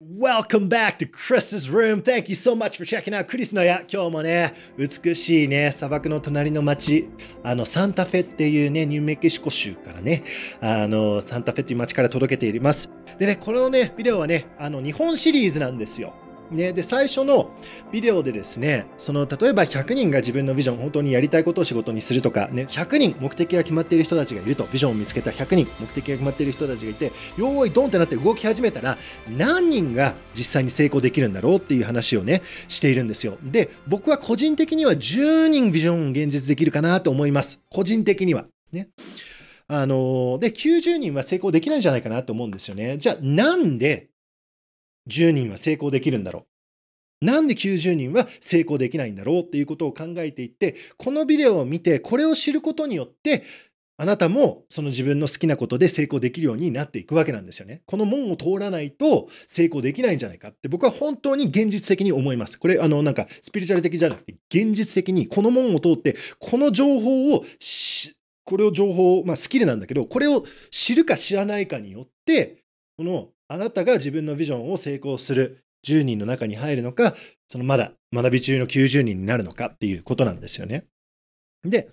Welcome back to Chris's room. Thank you so much for checking out クリスの家。今日もね、美しいね、砂漠の隣の町、あの、サンタフェっていうね、ニューメキシコ州からね、あの、サンタフェっていう町から届けています。でね、このね、ビデオはね、あの、日本シリーズなんですよ。ね、で最初のビデオでですねその例えば100人が自分のビジョン本当にやりたいことを仕事にするとか、ね、100人目的が決まっている人たちがいるとビジョンを見つけた100人目的が決まっている人たちがいてよーいドンってなって動き始めたら何人が実際に成功できるんだろうっていう話をねしているんですよ。で僕は個人的には10人ビジョンを現実できるかなと思います。個人的には。ね。あので90人は成功できないんじゃないかなと思うんですよね。じゃあなんで10人は成功できるんだろうなんで90人は成功できないんだろうっていうことを考えていって、このビデオを見て、これを知ることによって、あなたもその自分の好きなことで成功できるようになっていくわけなんですよね。この門を通らないと成功できないんじゃないかって僕は本当に現実的に思います。これあのなんかスピリチュアル的じゃなくて現実的にこの門を通ってこの情報をこれを情報、まあ、スキルなんだけどこれを知るか知らないかによってこのあなたが自分のビジョンを成功する10人の中に入るのか、そのまだ学び中の90人になるのかっていうことなんですよね。で、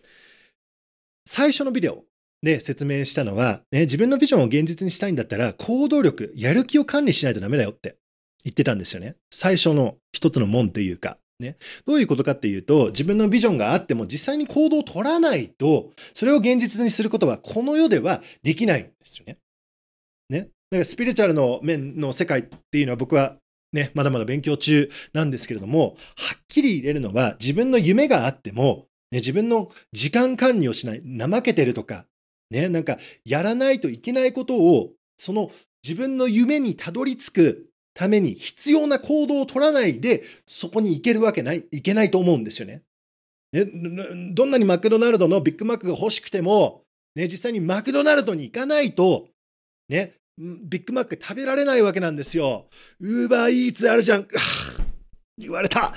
最初のビデオで説明したのは、ね、自分のビジョンを現実にしたいんだったら、行動力、やる気を管理しないとダメだよって言ってたんですよね。最初の一つの門というか。ね、どういうことかっていうと、自分のビジョンがあっても実際に行動を取らないと、それを現実にすることはこの世ではできないんですよね。ね。だかスピリチュアルの面の世界っていうのは僕はね、まだまだ勉強中なんですけれども、はっきり入れるのは自分の夢があっても、ね、自分の時間管理をしない、怠けてるとか、ね、なんかやらないといけないことを、その自分の夢にたどり着くために必要な行動を取らないで、そこに行けるわけない、いけないと思うんですよね。ねどんなにマクドナルドのビッグマックが欲しくても、ね、実際にマクドナルドに行かないと、ね、ビッグマック食べられないわけなんですよ。ウーバーイーツあるじゃん。言われた。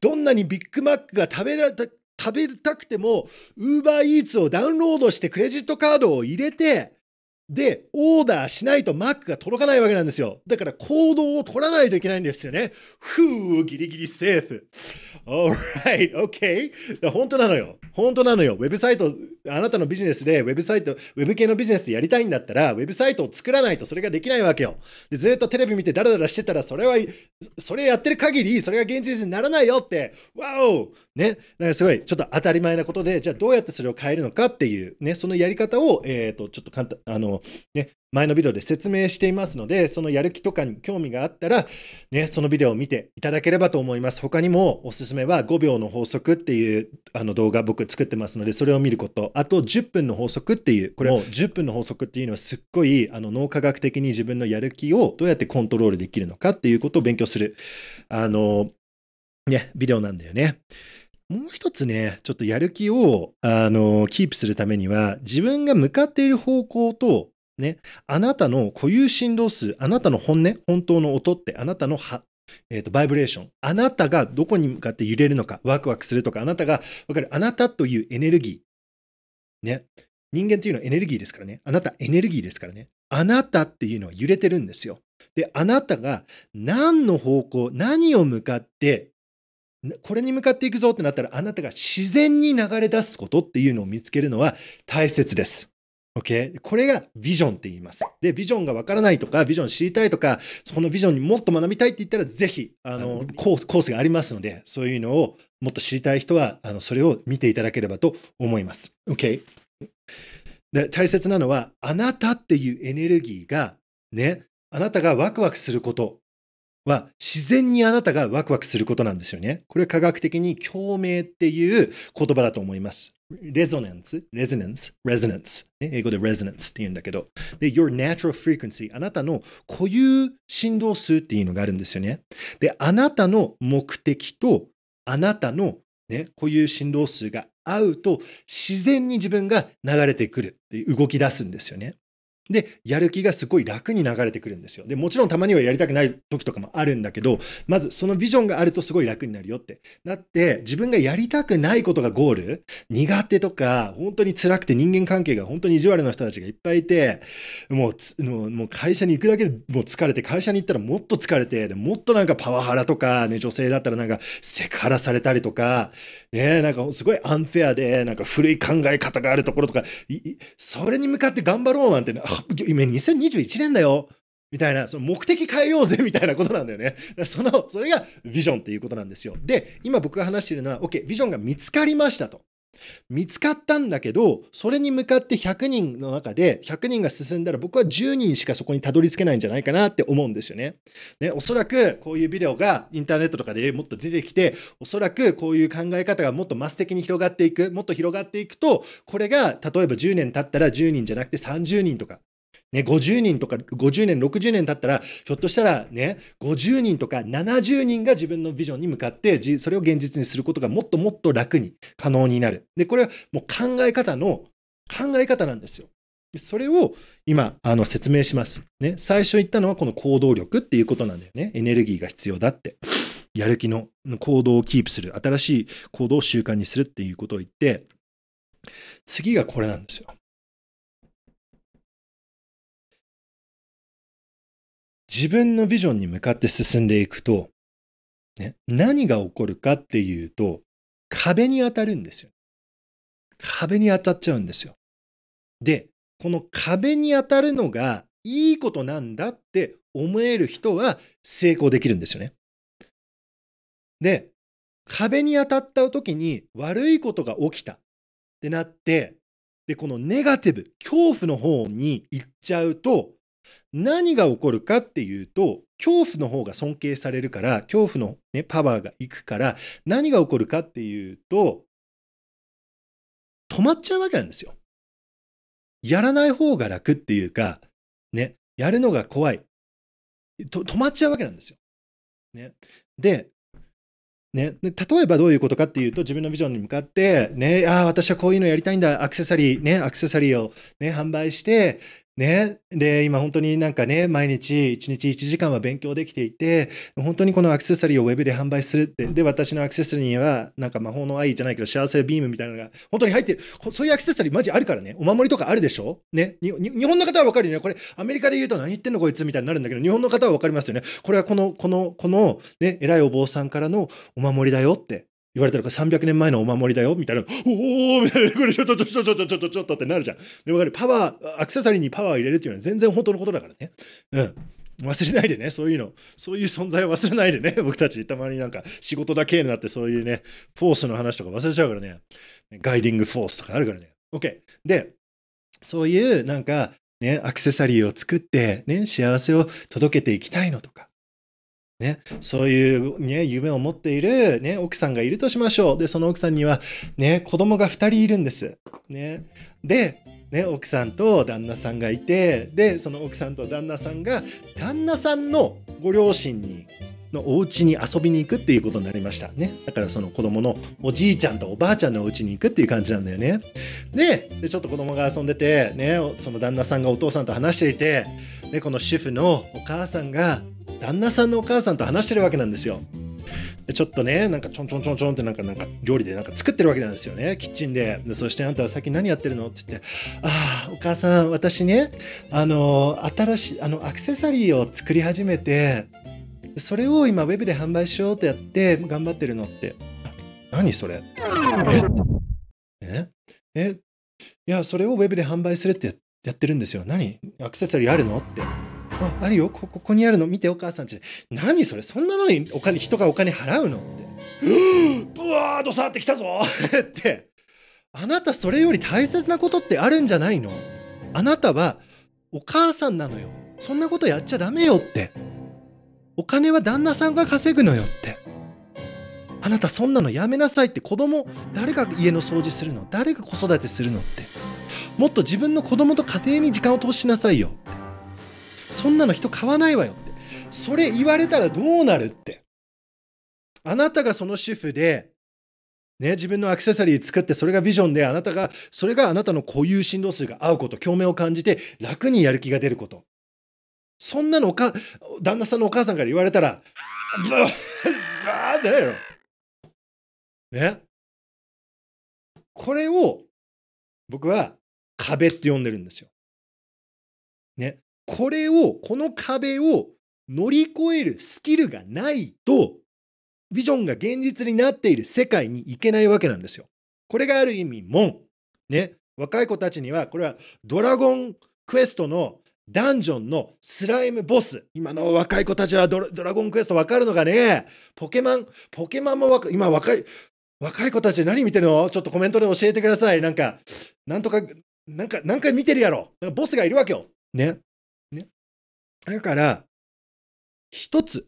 どんなにビッグマックが食べら食べたくても、ウーバーイーツをダウンロードしてクレジットカードを入れて、で、オーダーしないとマックが届かないわけなんですよ。だから行動を取らないといけないんですよね。ふう、ギリギリセーフ。alright, okay. 本当なのよ。本当なのよ。ウェブサイト、あなたのビジネスでウェブサイト、ウェブ系のビジネスでやりたいんだったら、ウェブサイトを作らないとそれができないわけよ。でずっとテレビ見てダラダラしてたら、それは、それやってる限り、それが現実にならないよって、わおね？なんかすごい、ちょっと当たり前なことで、じゃあどうやってそれを変えるのかっていう、ね、そのやり方を、えっ、ー、と、ちょっと簡単、あの、ね、前のビデオで説明していますので、そのやる気とかに興味があったら、ね、そのビデオを見ていただければと思います。他にもおすすめは5秒の法則っていうあの動画僕作ってますので、それを見ること。あと10分の法則っていう、これも10分の法則っていうのはすっごいあの脳科学的に自分のやる気をどうやってコントロールできるのかっていうことを勉強する、あの、ね、ビデオなんだよね。もう一つね、ちょっとやる気を、あの、キープするためには、自分が向かっている方向と、ね、あなたの固有振動数、あなたの本音、本当の音って、あなたのは、えーと、バイブレーション。あなたがどこに向かって揺れるのか、ワクワクするとか、あなたが、わかる、あなたというエネルギー。ね。人間っていうのはエネルギーですからね。あなたエネルギーですからね。あなたっていうのは揺れてるんですよ。で、あなたが何の方向、何を向かってこれに向かっていくぞってなったら、あなたが自然に流れ出すことっていうのを見つけるのは大切です。OK? これがビジョンって言います。で、ビジョンがわからないとか、ビジョン知りたいとか、そのビジョンにもっと学びたいって言ったら、ぜひ、あの、コースがありますので、そういうのをもっと知りたい人は、あのそれを見ていただければと思います。OK? で大切なのは、あなたっていうエネルギーが、ね、あなたがワクワクすることは自然にあなたがワクワクすることなんですよね。これは科学的に共鳴っていう言葉だと思います。レゾナンス、レゾナンス、レゾナンス。英語でレゾナンスって言うんだけど。で、your natural frequency、あなたの固有振動数っていうのがあるんですよね。で、あなたの目的とあなたの、ね、固有振動数が合うと自然に自分が流れてくるって動き出すんですよね。で、やる気がすごい楽に流れてくるんですよ。で、もちろんたまにはやりたくない時とかもあるんだけど、まずそのビジョンがあるとすごい楽になるよって。だって、自分がやりたくないことがゴール、苦手とか、本当に辛くて人間関係が本当に意地悪な人たちがいっぱいいて、もう、もう会社に行くだけでもう疲れて、会社に行ったらもっと疲れて、でもっとなんかパワハラとか、ね、女性だったらなんかセクハラされたりとか、ね、なんかすごいアンフェアで、なんか古い考え方があるところとか、それに向かって頑張ろうなんて、ね、今2021年だよ。みたいな、その目的変えようぜみたいなことなんだよね。その、それがビジョンっていうことなんですよ。で、今僕が話しているのは、OK、ビジョンが見つかりましたと。見つかったんだけど、それに向かって100人の中で100人が進んだら僕は10人しかそこにたどり着けないんじゃないかなって思うんですよね。ね、おそらくこういうビデオがインターネットとかでもっと出てきて、おそらくこういう考え方がもっとマス的に広がっていく、もっと広がっていくと、これが例えば10年経ったら10人じゃなくて30人とかね、50人とか50年、60年経ったら、ひょっとしたらね、50人とか70人が自分のビジョンに向かって、それを現実にすることがもっともっと楽に可能になる。で、これはもう考え方の考え方なんですよ。それを今、あの、説明します。ね、最初言ったのはこの行動力っていうことなんだよね。エネルギーが必要だって。やる気の行動をキープする。新しい行動を習慣にするっていうことを言って、次がこれなんですよ。自分のビジョンに向かって進んでいくと、ね、何が起こるかっていうと、壁に当たるんですよ。壁に当たっちゃうんですよ。で、この壁に当たるのがいいことなんだって思える人は成功できるんですよね。で、壁に当たった時に悪いことが起きたってなって、で、このネガティブ、恐怖の方に行っちゃうと、何が起こるかっていうと、恐怖の方が尊敬されるから、恐怖の、ね、パワーがいくから、何が起こるかっていうと、止まっちゃうわけなんですよ。やらない方が楽っていうか、ね、やるのが怖い。止まっちゃうわけなんですよ。ね、で、ね、例えばどういうことかっていうと、自分のビジョンに向かって、ね、ああ、私はこういうのやりたいんだ、アクセサリー、ね、アクセサリーを、ね、販売して、ね、で、今本当になんかね、毎日1日1時間は勉強できていて、本当にこのアクセサリーをウェブで販売するって、で、私のアクセサリーには、なんか魔法の愛じゃないけど、幸せビームみたいなのが本当に入ってる。そういうアクセサリーマジあるからね、お守りとかあるでしょ？ね、日本の方はわかるよね。これ、アメリカで言うと何言ってんのこいつみたいになるんだけど、日本の方はわかりますよね。これはこの、この、この、ね、偉いお坊さんからのお守りだよって。言われたら300年前のお守りだよみたいな、おおみたいな、これちょっとちょっとちょっとちょっとちょっとってなるじゃん。で、わかる。パワー、アクセサリーにパワーを入れるっていうのは全然本当のことだからね。うん。忘れないでね、そういうの、そういう存在を忘れないでね、僕たちたまになんか仕事だけになってそういうね、フォースの話とか忘れちゃうからね、ガイディングフォースとかあるからね。OK。で、そういうなんかね、アクセサリーを作ってね、幸せを届けていきたいのとか、ね、そういう、ね、夢を持っている、ね、奥さんがいるとしましょう。で、その奥さんには、ね、子供が2人いるんです。ね、で、ね、奥さんと旦那さんがいて、で、その奥さんと旦那さんが、旦那さんのご両親にのお家に遊びに行くっていうことになりましたね。だからその子供のおじいちゃんとおばあちゃんのお家に行くっていう感じなんだよね。で、でちょっと子供が遊んでて、ね、その旦那さんがお父さんと話していて、で、この主婦のお母さんが旦那さんのお母さんと話してるわけなんですよ。でちょっとね、なんかちょんちょんちょんちょんってなんかなんか料理でなんか作ってるわけなんですよね、キッチンで。でそしてあんたは最近何やってるの？って言って、ああ、お母さん、私ね、あの、新しい、あの、アクセサリーを作り始めて、それを今ウェブで販売しようとやって頑張ってるのって。何それ？え？え？いや、それをウェブで販売するってやってるんですよ。何？アクセサリーあるの？って。あ、あるよこ。ここにあるの？見てお母さんち。何それ？そんなのにお金、人がお金払うの？って。ブワード触ってきたぞ って。あなたそれより大切なことってあるんじゃないの？あなたはお母さんなのよ。そんなことやっちゃダメよって。お金は旦那さんが稼ぐのよって。あなたそんなのやめなさいって子供、誰が家の掃除するの？誰が子育てするの？って。もっと自分の子供と家庭に時間を投資しなさいよって。そんなの人買わないわよって。それ言われたらどうなるって。あなたがその主婦で、ね、自分のアクセサリー作ってそれがビジョンであなたがそれがあなたの固有振動数が合うこと共鳴を感じて楽にやる気が出ることそんなのか旦那さんのお母さんから言われたら「ブーだよ」ねこれを僕は壁って呼んでるんですよ。ねこれをこの壁を乗り越えるスキルがないとビジョンが現実になっている世界に行けないわけなんですよ。これがある意味門。ね。若い子たちには、これはドラゴンクエストのダンジョンのスライムボス。今の若い子たちはドラゴンクエストわかるのがね、ポケマン、ポケマンもわか今若い、若い子たち何見てるの？ちょっとコメントで教えてください。なんか、なんとか、なんか、何回見てるやろ。ボスがいるわけよ。ね。ね。だから、一つ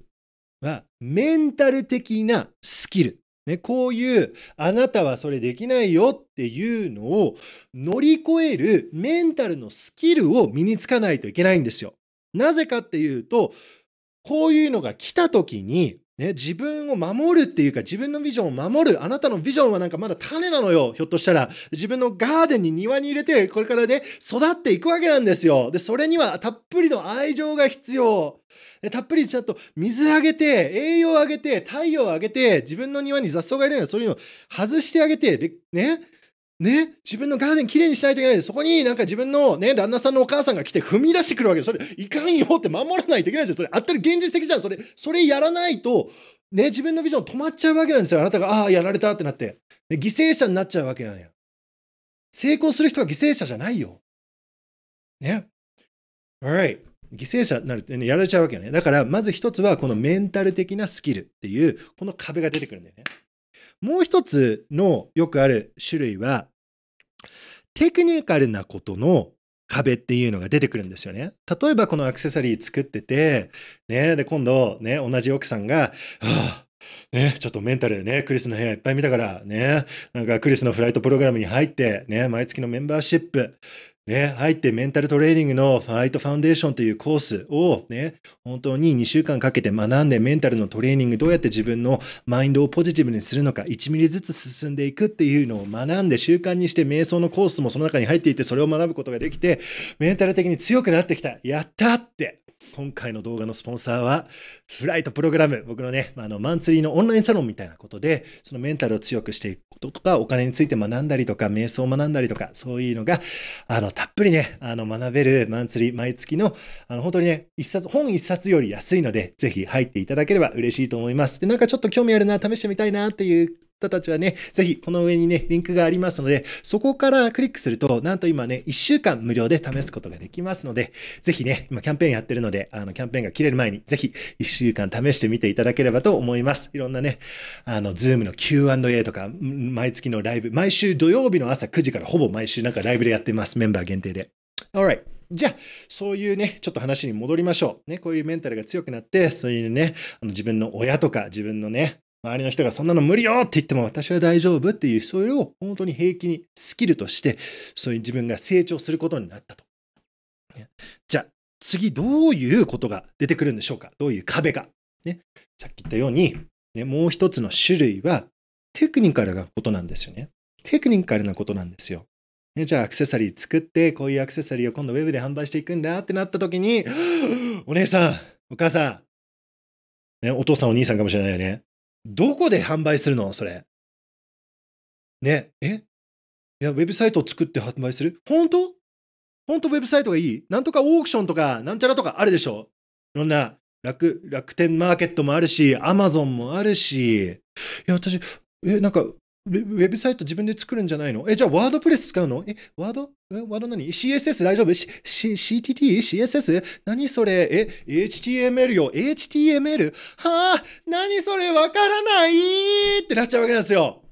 はメンタル的なスキル。ね、こういうあなたはそれできないよっていうのを乗り越えるメンタルのスキルを身につかないといけないんですよ。なぜかっていうとこういうのが来た時にね、自分を守るっていうか自分のビジョンを守る。あなたのビジョンはなんかまだ種なのよ。ひょっとしたら。自分のガーデンに庭に入れてこれからね育っていくわけなんですよ。でそれにはたっぷりの愛情が必要。たっぷりちゃんと水あげて栄養あげて太陽あげて自分の庭に雑草がいるのよ。そういうのを外してあげてねね、自分のガーデンきれいにしないといけないそこになんか自分のね、旦那さんのお母さんが来て踏み出してくるわけそれ、いかんよって守らないといけないじゃん。それ、あったり現実的じゃん。それ、それやらないと、ね、自分のビジョン止まっちゃうわけなんですよ。あなたが、ああ、やられたってなって、ね。犠牲者になっちゃうわけなんや。成功する人は犠牲者じゃないよ。ね。Alright. 犠牲者になるって、ね、やられちゃうわけよね。だから、まず一つは、このメンタル的なスキルっていう、この壁が出てくるんだよね。もう一つのよくある種類は、テクニカルなことの壁っていうのが出てくるんですよね。例えばこのアクセサリー作ってて、ね、で今度ね、同じ奥さんが、はあね、ちょっとメンタルね、クリスの部屋いっぱい見たから、ね、なんかクリスのフライトプログラムに入って、ね、毎月のメンバーシップ、ね、入ってメンタルトレーニングのファイトファウンデーションというコースをね、本当に2週間かけて学んでメンタルのトレーニングどうやって自分のマインドをポジティブにするのか1ミリずつ進んでいくっていうのを学んで習慣にして瞑想のコースもその中に入っていてそれを学ぶことができてメンタル的に強くなってきた。やったって今回の動画のスポンサーは、フライトプログラム、僕のね、あのマンツリーのオンラインサロンみたいなことで、そのメンタルを強くしていくこととか、お金について学んだりとか、瞑想を学んだりとか、そういうのが、あの、たっぷりね、あの、学べるマンスリー、毎月の、あの、本当にね、一冊、本一冊より安いので、ぜひ入っていただければ嬉しいと思います。で、なんかちょっと興味あるな、試してみたいなっていう方たちはね、ぜひこの上にね、リンクがありますので、そこからクリックすると、なんと今ね、1週間無料で試すことができますので、ぜひね、今キャンペーンやってるので、あの、キャンペーンが切れる前に、ぜひ1週間試してみていただければと思います。いろんなね、あの、ズームの Q&A とか、毎月のライブ、毎週土曜日の朝9時からほぼ毎週なんかライブでやってます。メンバー限定で。Alright. じゃあ、そういうね、ちょっと話に戻りましょう。ね、こういうメンタルが強くなって、そういうね、あの自分の親とか自分のね、周りの人がそんなの無理よって言っても私は大丈夫っていう、それを本当に平気にスキルとして、そういう自分が成長することになったと。じゃあ、次どういうことが出てくるんでしょうか？どういう壁が？ね、さっき言ったように、ね、もう一つの種類はテクニカルなことなんですよね。テクニカルなことなんですよ。ね、じゃあアクセサリー作ってこういうアクセサリーを今度ウェブで販売していくんだってなった時にお姉さんお母さん、ね、お父さんお兄さんかもしれないよねどこで販売するの？それ。ね、え？いや、ウェブサイトを作って販売する？本当？本当ウェブサイトがいい？なんとかオークションとか、なんちゃらとかあるでしょ？いろんな楽、楽天マーケットもあるし、アマゾンもあるし。いや、私、え、なんか、ウェブサイト自分で作るんじゃないの？え、じゃあワードプレス使うの？え、ワード？え、ワード何 ?CSS 大丈夫？C ?CTT? CSS? 何それ？え、HTML よ ?HTML? はあ何それ？わからないってなっちゃうわけなんですよ。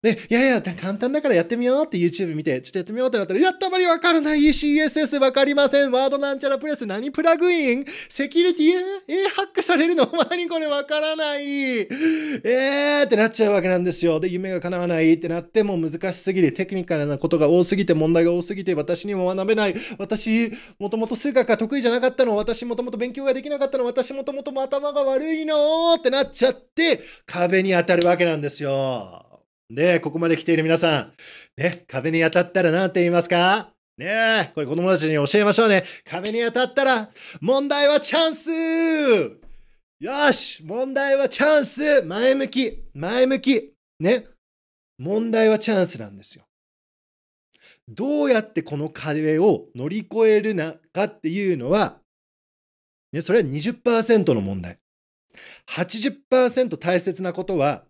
で、いやいや、簡単だからやってみようって YouTube 見て、ちょっとやってみようってなったら、やったまりわからない CSS わかりません。ワードなんちゃらプレス何プラグイン？セキュリティ？えー、ハックされるの？何これわからない？えーってなっちゃうわけなんですよ。で、夢が叶わないってなってもう難しすぎる。テクニカルなことが多すぎて、問題が多すぎて、私にも学べない。私、もともと数学が得意じゃなかったの。私もともと勉強ができなかったの。私もともと頭が悪いのってなっちゃって、壁に当たるわけなんですよ。で、ここまで来ている皆さん、ね、壁に当たったら何て言いますか？ね、これ子供たちに教えましょうね。壁に当たったら、問題はチャンスよし問題はチャンス前向き前向きね問題はチャンスなんですよ。どうやってこの壁を乗り越えるなかっていうのは、ね、それは20%の問題。80%大切なことは、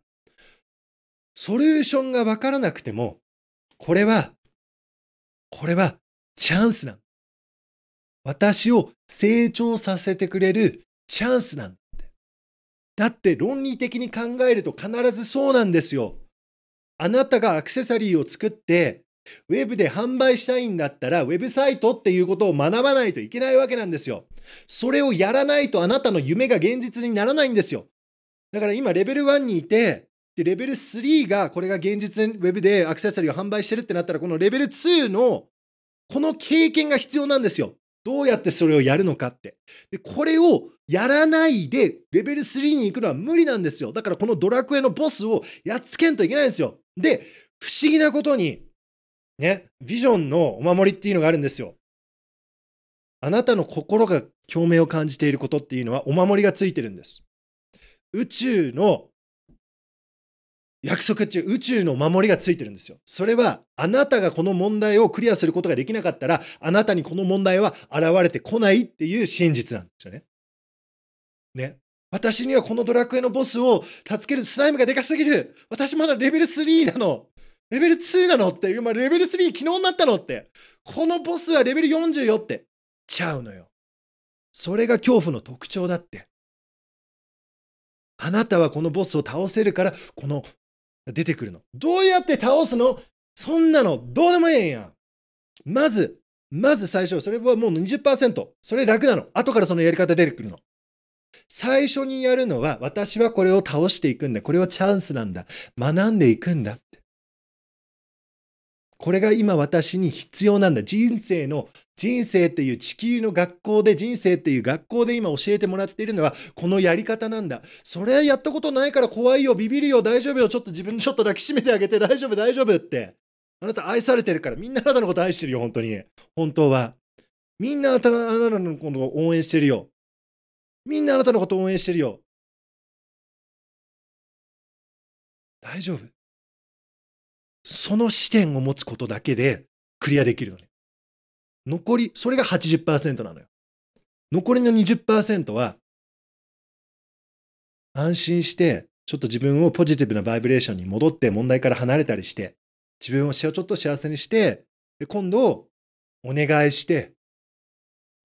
ソリューションがわからなくても、これは、これはチャンスなん。私を成長させてくれるチャンスなんだって論理的に考えると必ずそうなんですよ。あなたがアクセサリーを作って、ウェブで販売したいんだったら、ウェブサイトっていうことを学ばないといけないわけなんですよ。それをやらないとあなたの夢が現実にならないんですよ。だから今、レベル1にいて、でレベル3が、これが現実ウェブでアクセサリーを販売してるってなったら、このレベル2の、この経験が必要なんですよ。どうやってそれをやるのかって。で、これをやらないで、レベル3に行くのは無理なんですよ。だからこのドラクエのボスをやっつけんといけないんですよ。で、不思議なことに、ね、ビジョンのお守りっていうのがあるんですよ。あなたの心が共鳴を感じていることっていうのはお守りがついてるんです。宇宙の約束っていう宇宙の守りがついてるんですよ。それはあなたがこの問題をクリアすることができなかったらあなたにこの問題は現れてこないっていう真実なんですよね。ね。私にはこのドラクエのボスを助けるスライムがでかすぎる。私まだレベル3なの。レベル2なのって。今レベル3昨日になったのって。このボスはレベル40よって。ちゃうのよ。それが恐怖の特徴だって。あなたはこのボスを倒せるから、この出てくるの。どうやって倒すの？そんなのどうでもええんやん。まず、まず最初、それはもう20%。それ楽なの。後からそのやり方出てくるの。最初にやるのは、私はこれを倒していくんだ。これはチャンスなんだ。学んでいくんだって。これが今私に必要なんだ。人生の、人生っていう地球の学校で、人生っていう学校で今教えてもらっているのは、このやり方なんだ。それやったことないから怖いよ、ビビるよ、大丈夫よ、ちょっと自分ちょっと抱きしめてあげて、大丈夫、大丈夫って。あなた愛されてるから、みんなあなたのこと愛してるよ、本当に。本当は。みんなあなたのことを応援してるよ。みんなあなたのこと応援してるよ。大丈夫。その視点を持つことだけでクリアできるのね。残り、それが80%なのよ。残りの20%は、安心して、ちょっと自分をポジティブなバイブレーションに戻って問題から離れたりして、自分をちょっと幸せにして、で今度、お願いして、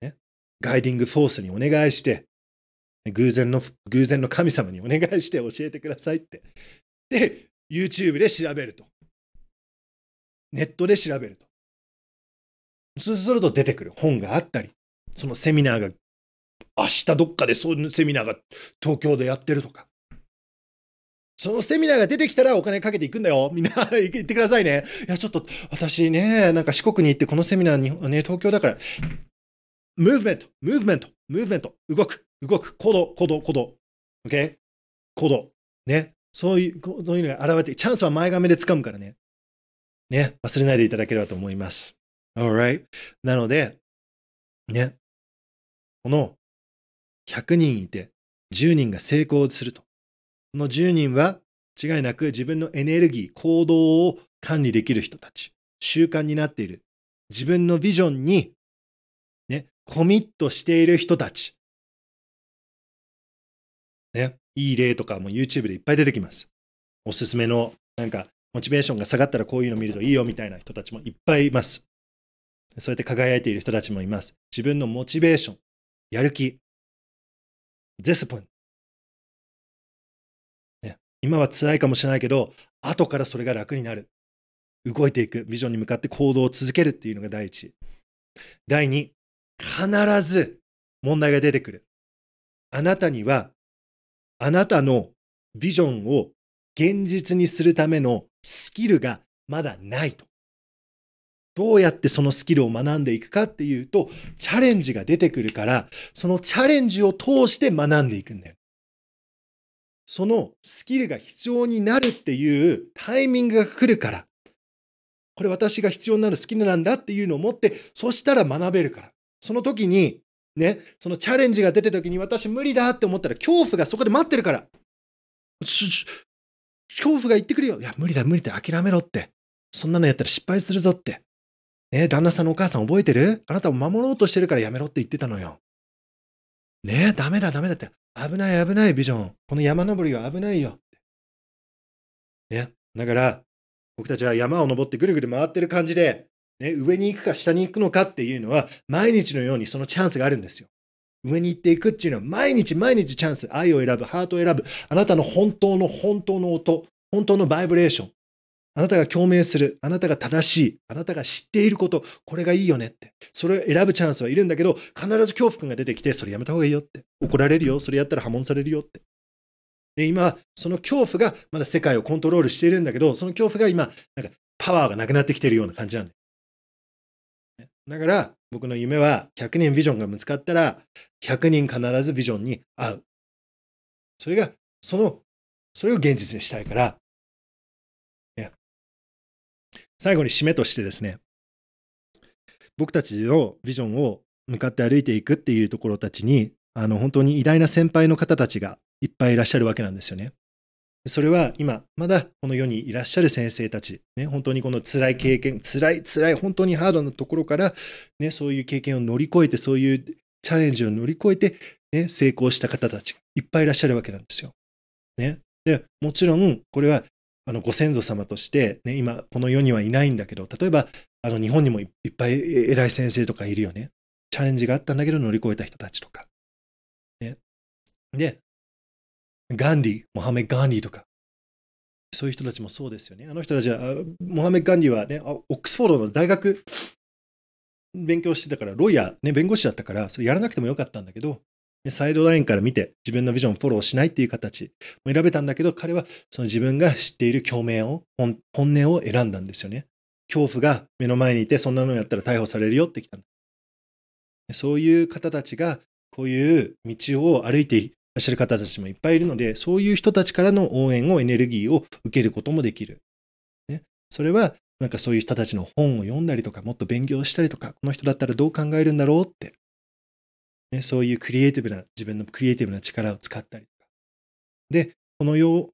ね、ガイディングフォースにお願いして、偶然の、偶然の神様にお願いして教えてくださいって。で、YouTube で調べると。ネットで調べると。そうすると出てくる本があったり、そのセミナーが、明日どっかでそういうセミナーが東京でやってるとか。そのセミナーが出てきたらお金かけていくんだよ。みんな 言ってくださいね。いや、ちょっと私ね、なんか四国に行ってこのセミナーに、ね、東京だから、ムーブメント、ムーブメント、ムーブメント、動く。動く、行動、行動、行動。OK? 行動。ね。そういう、そういうのが現れて、チャンスは前髪で掴むからね。ね。忘れないでいただければと思います。Alright? なので、ね。この100人いて10人が成功すると。この10人は違いなく自分のエネルギー、行動を管理できる人たち。習慣になっている。自分のビジョンに、ね、コミットしている人たち。ね、いい例とかも YouTube でいっぱい出てきます。おすすめの、なんか、モチベーションが下がったらこういうの見るといいよみたいな人たちもいっぱいいます。そうやって輝いている人たちもいます。自分のモチベーション、やる気、ゼスプン。ね、今は辛いかもしれないけど、後からそれが楽になる。動いていく、ビジョンに向かって行動を続けるっていうのが第一。第二、必ず問題が出てくる。あなたにはあなたのビジョンを現実にするためのスキルがまだないと。どうやってそのスキルを学んでいくかっていうと、チャレンジが出てくるから、そのチャレンジを通して学んでいくんだよ。そのスキルが必要になるっていうタイミングが来るから、これ私が必要になるスキルなんだっていうのを持って、そしたら学べるから。その時に、ね、そのチャレンジが出た時に私無理だって思ったら恐怖がそこで待ってるから。恐怖が言ってくるよ。いや、無理だ、無理だ、諦めろって。そんなのやったら失敗するぞって。ね旦那さんのお母さん覚えてる？あなたを守ろうとしてるからやめろって言ってたのよ。ねえ、ダメだ、ダメだって。危ない、危ない、ビジョン。この山登りは危ないよ。ね。だから、僕たちは山を登ってぐるぐる回ってる感じで、ね、上に行くか下に行くのかっていうのは、毎日のようにそのチャンスがあるんですよ。上に行っていくっていうのは、毎日毎日チャンス。愛を選ぶ、ハートを選ぶ。あなたの本当の本当の音、本当のバイブレーション。あなたが共鳴する。あなたが正しい。あなたが知っていること。これがいいよねって。それを選ぶチャンスはいるんだけど、必ず恐怖感が出てきて、それやめた方がいいよって。怒られるよ。それやったら破門されるよって。で、今、その恐怖がまだ世界をコントロールしているんだけど、その恐怖が今、なんかパワーがなくなってきているような感じなんだよ。だから、僕の夢は100人ビジョンが見つかったら、100人必ずビジョンに会う。それが、その、それを現実にしたいから、最後に締めとしてですね、僕たちのビジョンを向かって歩いていくっていうところたちに、あの本当に偉大な先輩の方たちがいっぱいいらっしゃるわけなんですよね。それは今、まだこの世にいらっしゃる先生たち、ね、本当にこの辛い経験、辛い、辛い、本当にハードなところから、ね、そういう経験を乗り越えて、そういうチャレンジを乗り越えて、ね、成功した方たちがいっぱいいらっしゃるわけなんですよ。ね、でもちろん、これはあのご先祖様として、ね、今この世にはいないんだけど例えばあの日本にもいっぱい偉い先生とかいるよね。チャレンジがあったんだけど乗り越えた人たちとか、ね、でガンディモハメ・ガンディとか。そういう人たちもそうですよね。あの人たちはモハメ・ガンディはねオックスフォードの大学勉強してたからロイヤー、ね、弁護士だったからそれやらなくてもよかったんだけどサイドラインから見て自分のビジョンをフォローしないっていう形も選べたんだけど、彼はその自分が知っている共鳴を、本音を選んだんですよね。恐怖が目の前にいて、そんなのやったら逮捕されるよってきたんだ。そういう方たちが、こういう道を歩いていらっしゃる方たちもいっぱいいるので、そういう人たちからの応援を、エネルギーを受けることもできる。ね、それは、なんかそういう人たちの本を読んだりとか、もっと勉強したりとか、この人だったらどう考えるんだろうってね、そういうクリエイティブな、自分のクリエイティブな力を使ったりとか。で、この世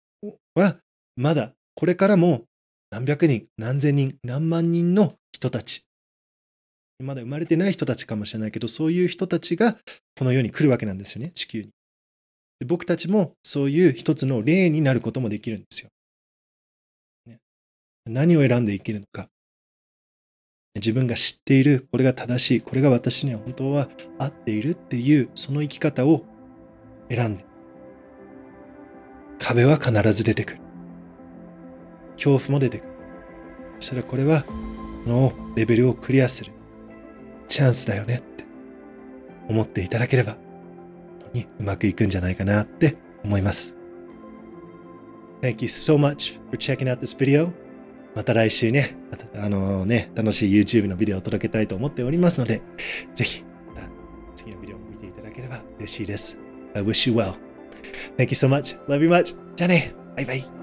はまだこれからも何百人、何千人、何万人の人たち、まだ生まれてない人たちかもしれないけど、そういう人たちがこの世に来るわけなんですよね、地球に。で僕たちもそういう一つの例になることもできるんですよ。ね、何を選んでいけるのか。自分が知っている、これが正しい、これが私には本当は合っているっていう、その生き方を選んで。壁は必ず出てくる。恐怖も出てくる。そしたらこれは、このレベルをクリアするチャンスだよねって思っていただければ、にうまくいくんじゃないかなって思います。Thank you so much for checking out this video. また来週ね、あのね、楽しい YouTube のビデオを届けたいと思っておりますので、ぜひ、また次のビデオも見ていただければ嬉しいです。I wish you well. Thank you so much. Love you much. じゃあね。バイバイ。